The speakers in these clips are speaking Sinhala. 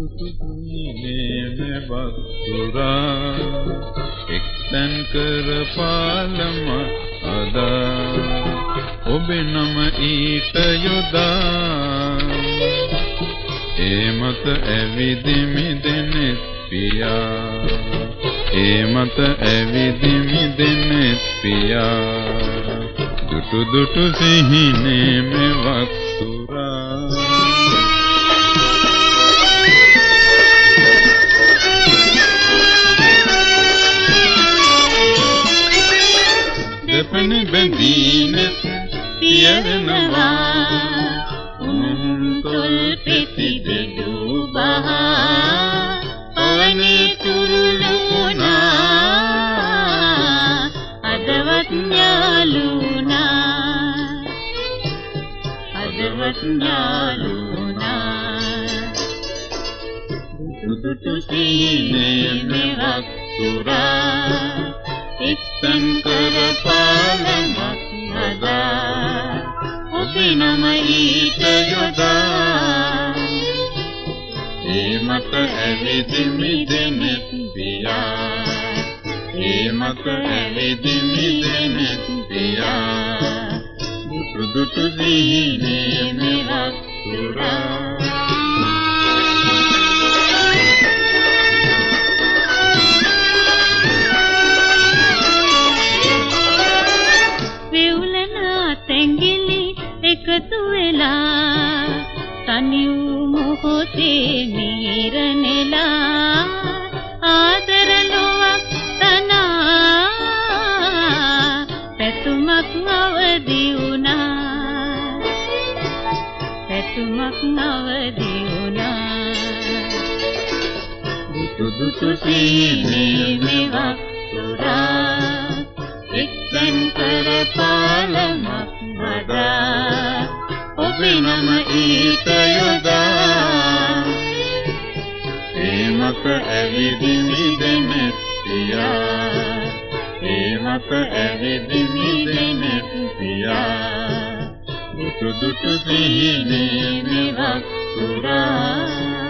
මේ වතුරා එක්තැන් කර පාලම අදා ඔබේ නම ඊට යොදා. ඒ මත ඇවිදිමි දෙනෙත් පියා ඒ මත ඇවිදිමි දෙනෙත් පියා දුටු දුටු සිහිනේ මෙවක් තුරා දෙපණ බැඳීනෙත් පියවෙනවා උනුම් තොල් පෙති බෙදු බහා පවනේ තුරුළු වුණා අදවත් ඥාලුණා අදවත් ඥාලුණා දුදුතු සීනේ මෙවක් තුරා එක්තන් කර නම ඊට යොදා. ඒ මත ඇවිදිමි දෙනෙත් පියා. ඒ මත ඇවිදිමි දෙනෙත් පියා. දුටු දුටු සිහිනේ මෙවක් තුරා එකතු වෙලා තනි වූ මොහොතේ නිරනෙලා ආදර ලොවක් තනා පැතුමක් අවදි වුණා පැතුමක් අවදි වුණා දුටු දුටු සීනේ මෙවක් සුරා එක්තැන් කර පාලමක් හදා ඔබේ නම ඊට යොදා ඒ මත ඇවිදිමි දෙනෙත් පියා. ඒ මත ඇවිදිමි දෙනෙත් පියා. දුටු දුටු සිහිනේ මෙවක් සුරා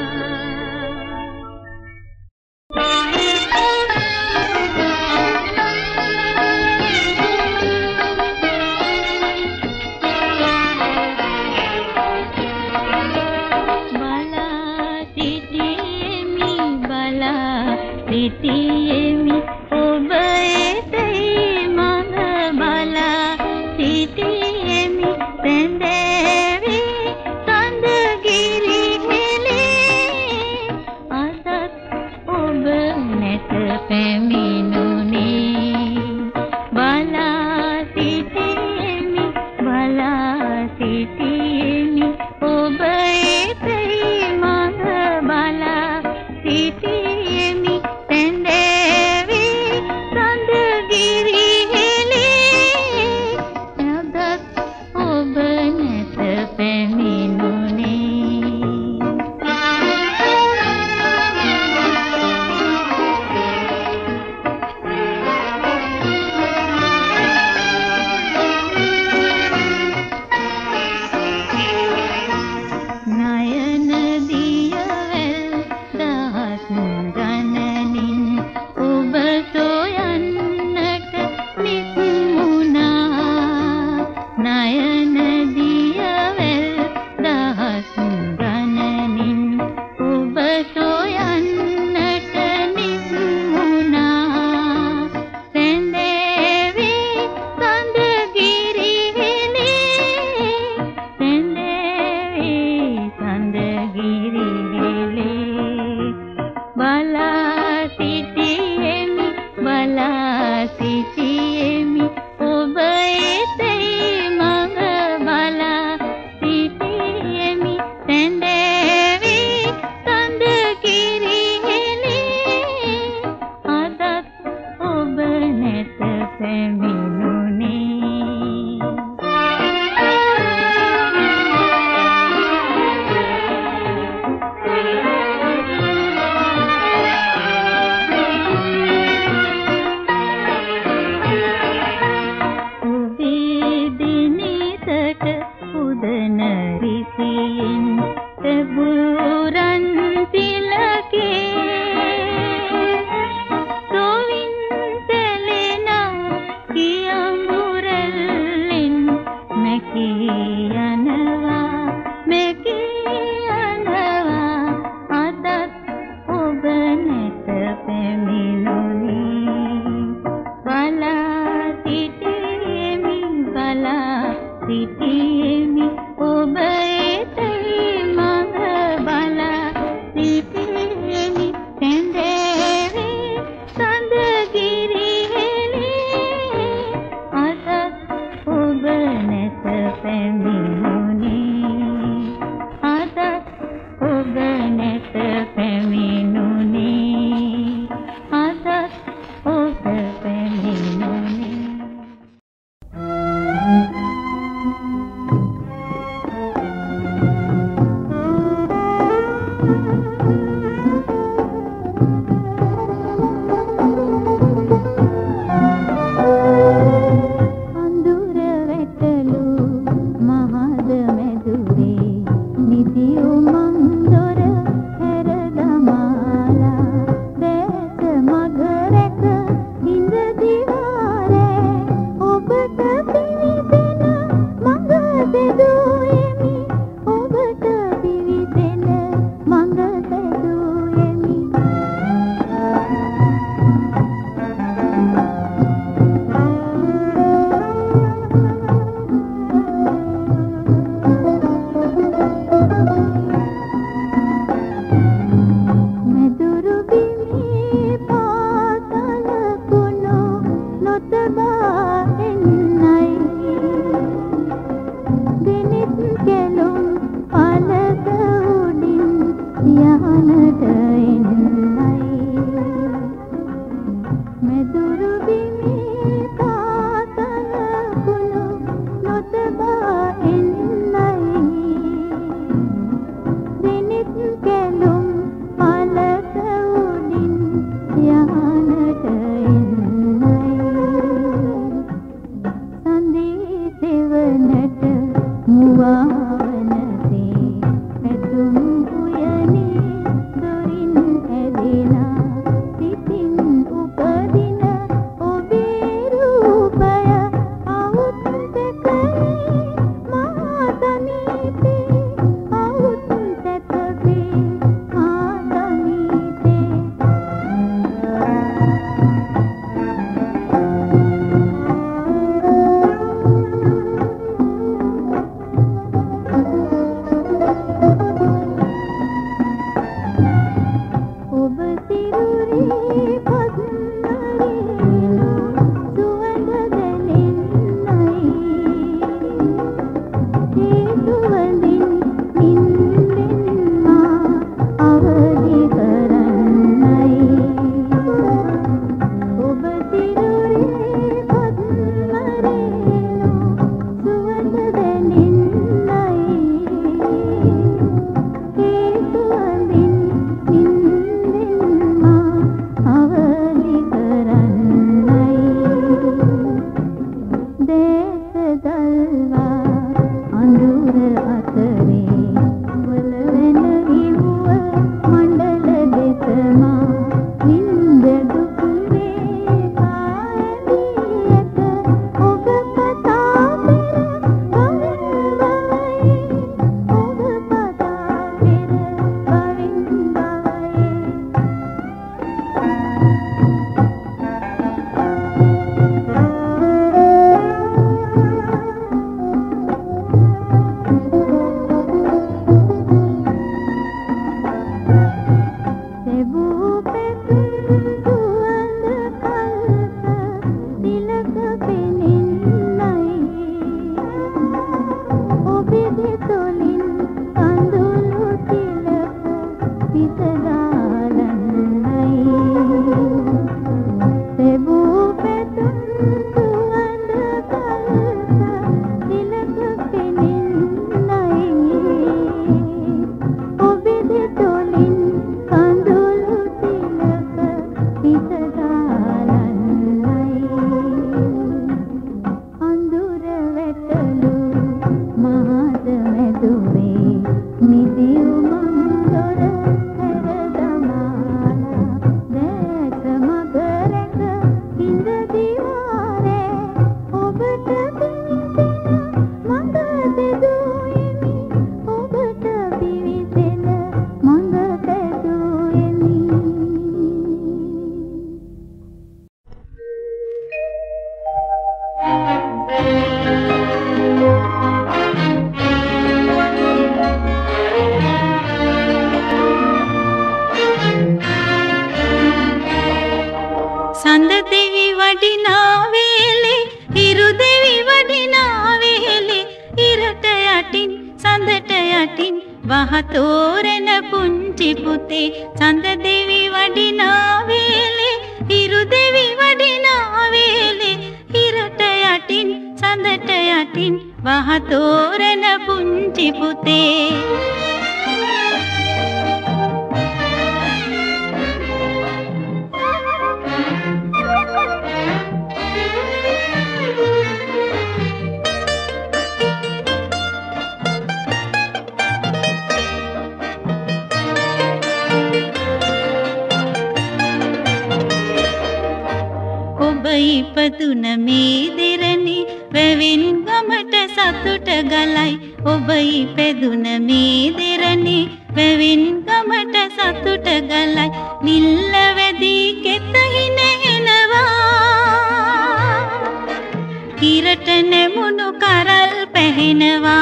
හිරට නෙමුණු කරල් පැහෙනවා.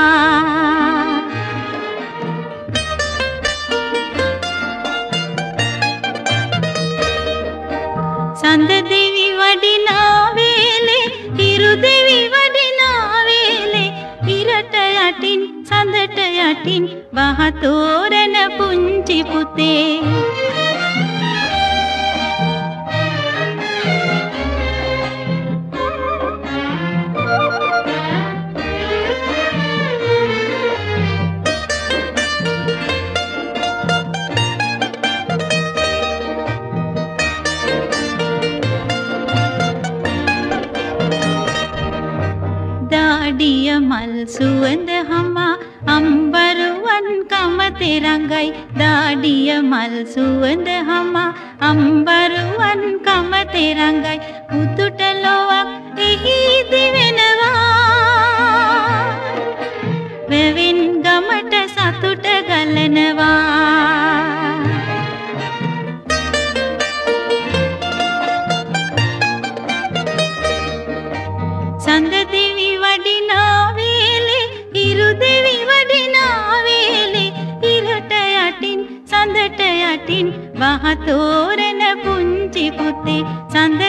සඳ දෙවි වඩිනා වේලේ හිරු දෙවි වඩිනා වේලේ හිරට යටින් සඳට යටින් වහතෝරන පුංචි පුතේ. සුවඳ හමා අම්බරුවන් කම තෙරඟයි. දාඩිය මල් සුවඳ හමා අම්බරුවන් කම තෙරඟයි. උතුට ලොවක් එහි දිවෙනවා. වැවින් ගමට සතුට ගලනවා. वहाँ तोरण पुंजी कुते संद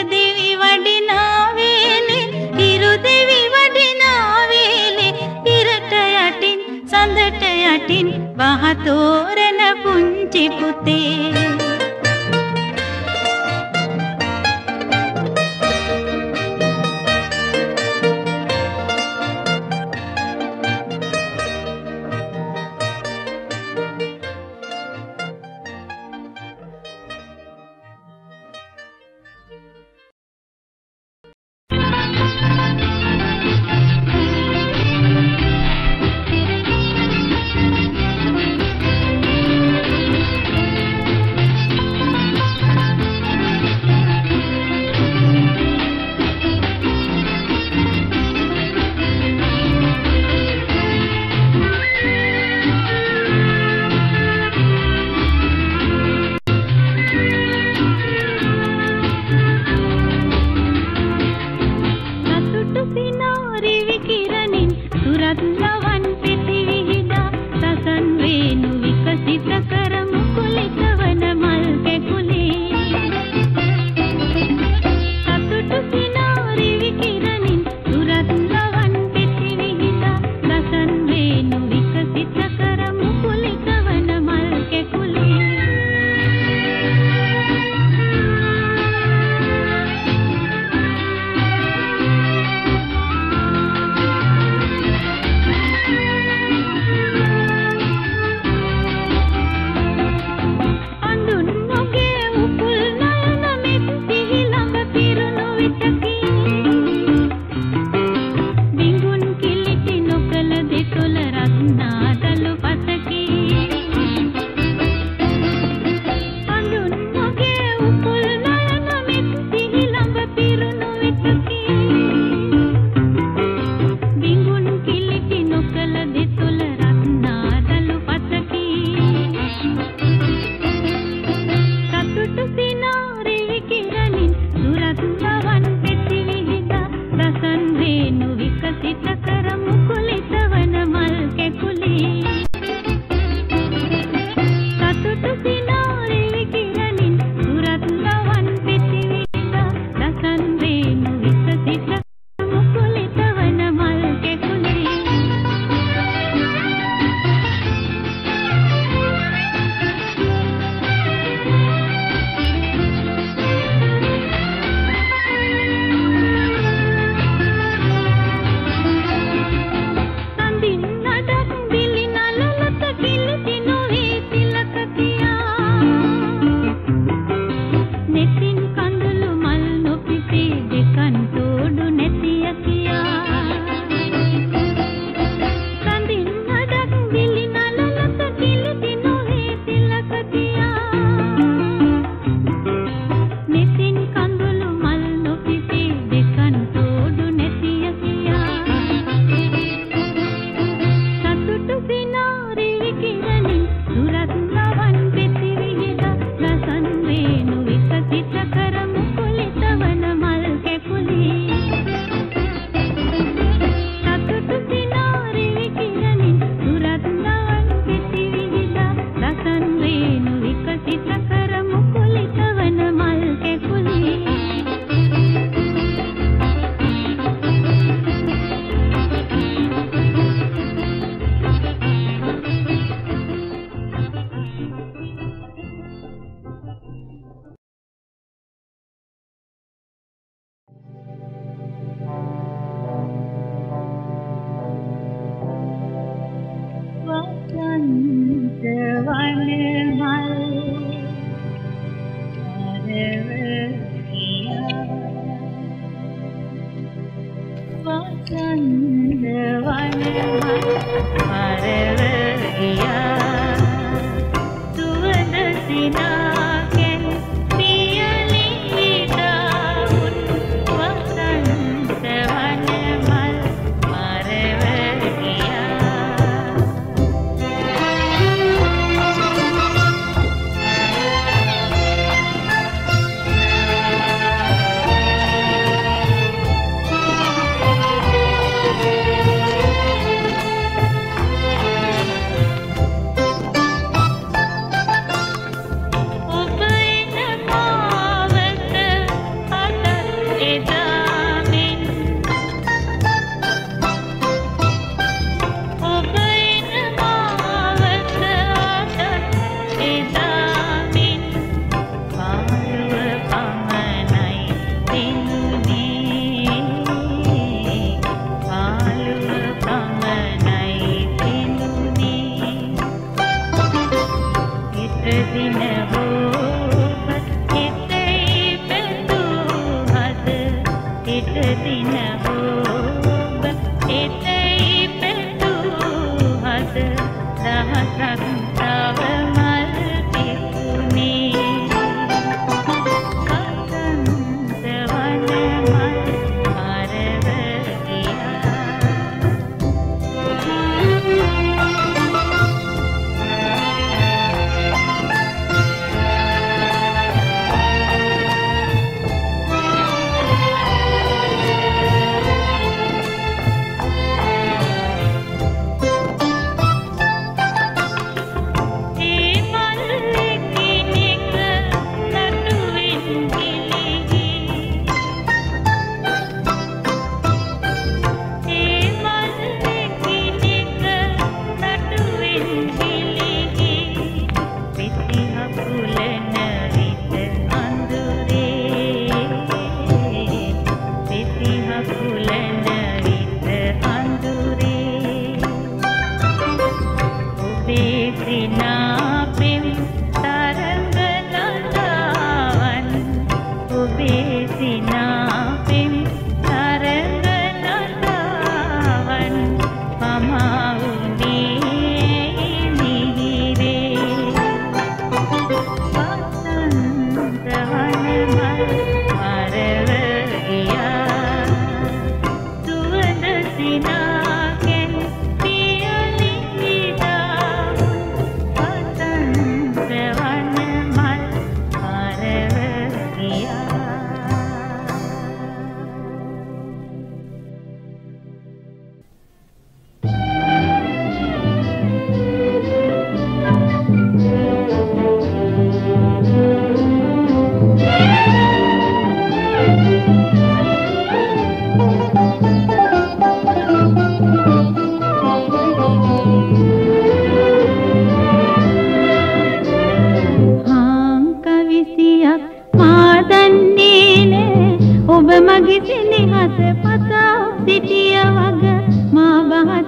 මගේ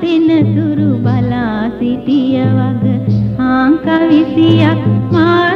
සෙනෙහස පතා සිටිය වග. මා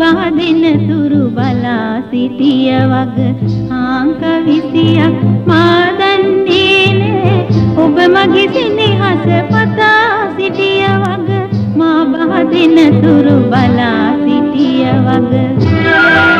බහදෙන තුරු බලා සිටිය වග ආංක විසියක් මා දන්නේ නෑ. ඔබ මගේ සෙනෙහස පතා සිටිය වග මා බහදෙන තුරු බලා සිටිය වග.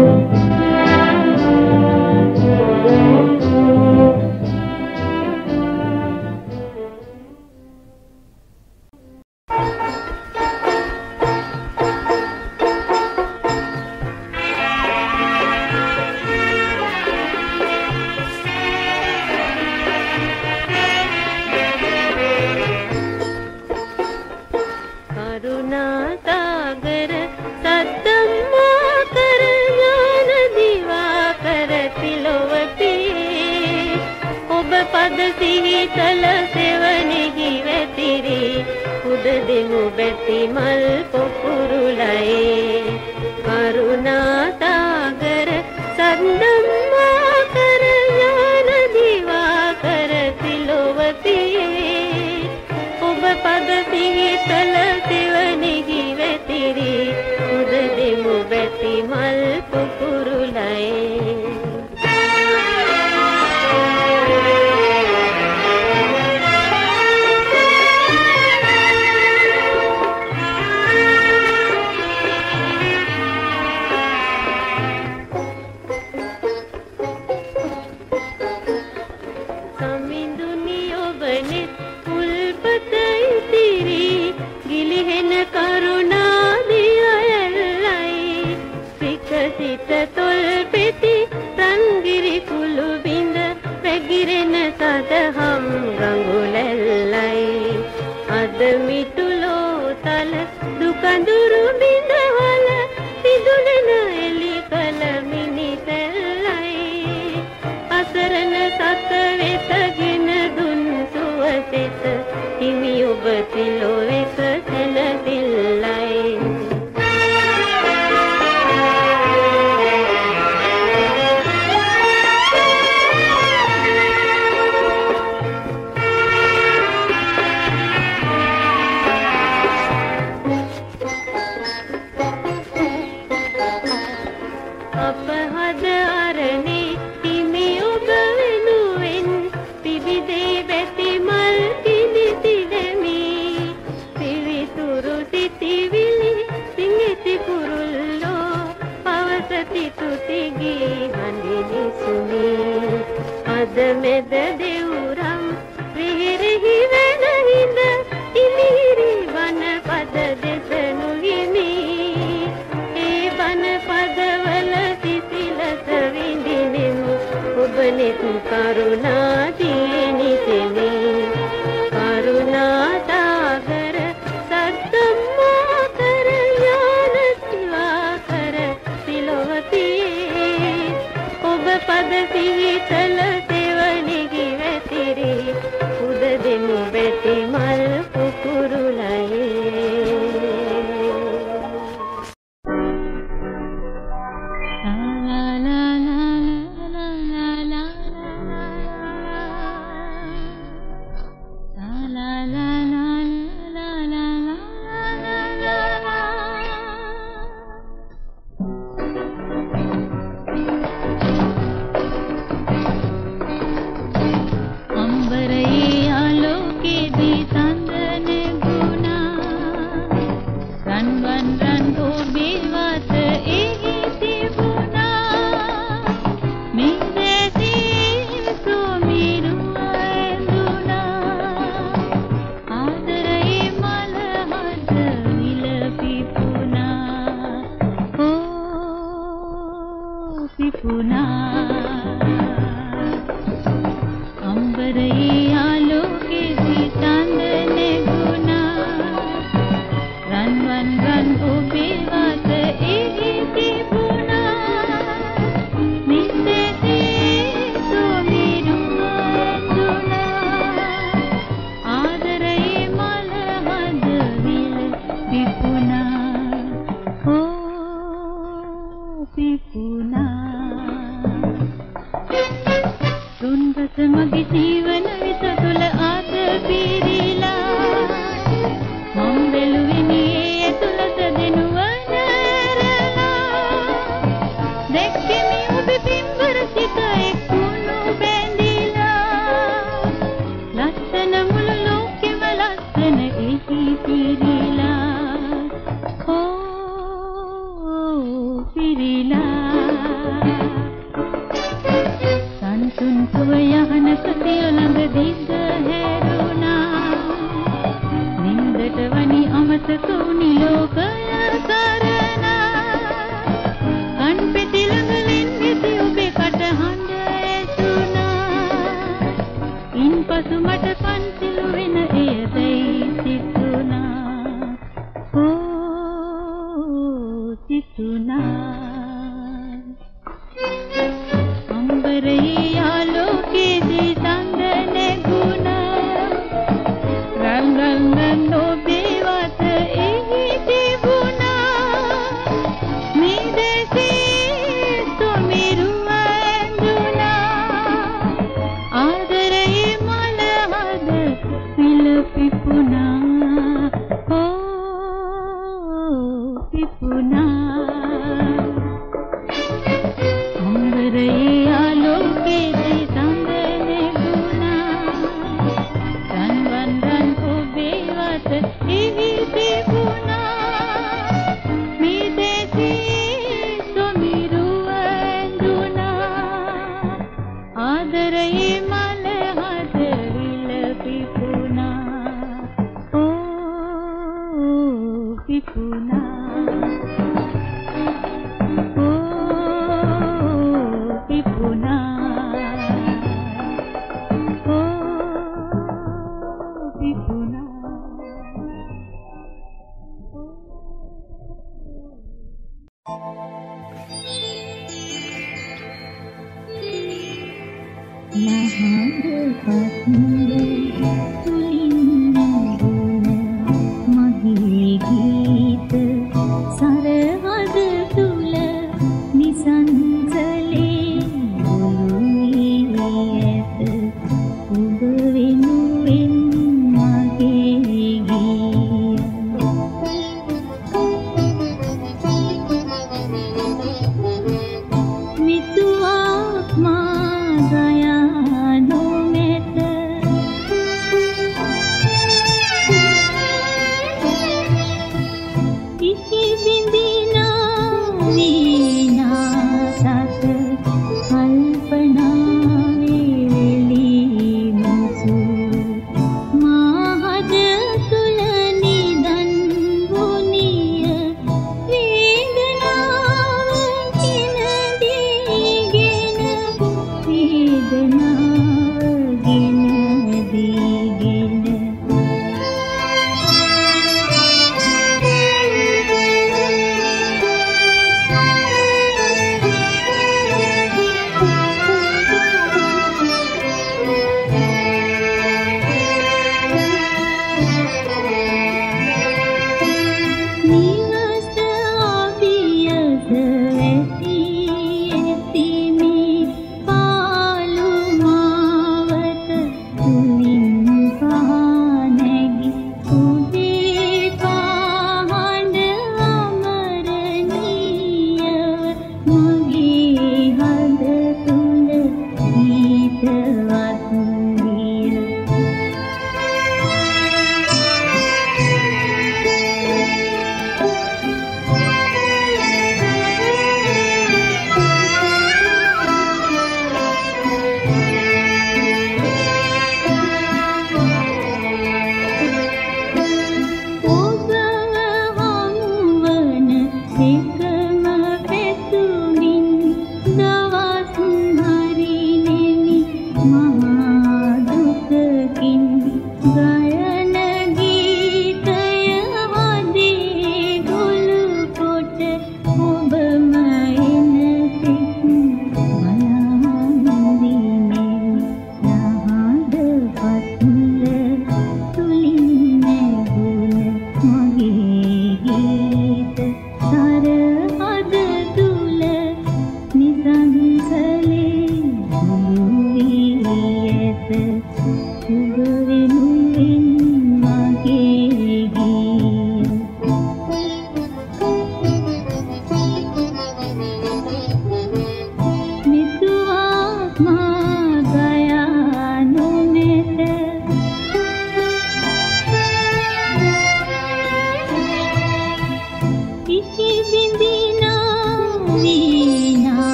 නින්දට වනි අමතක උනි ලෝකය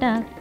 tak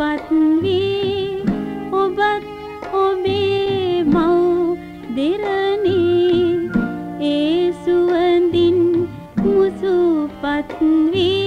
දුපත් වී ඔබත් ඔබේ මව් දෙරණේ. ඒ සුවඳින් මුසුපත් වී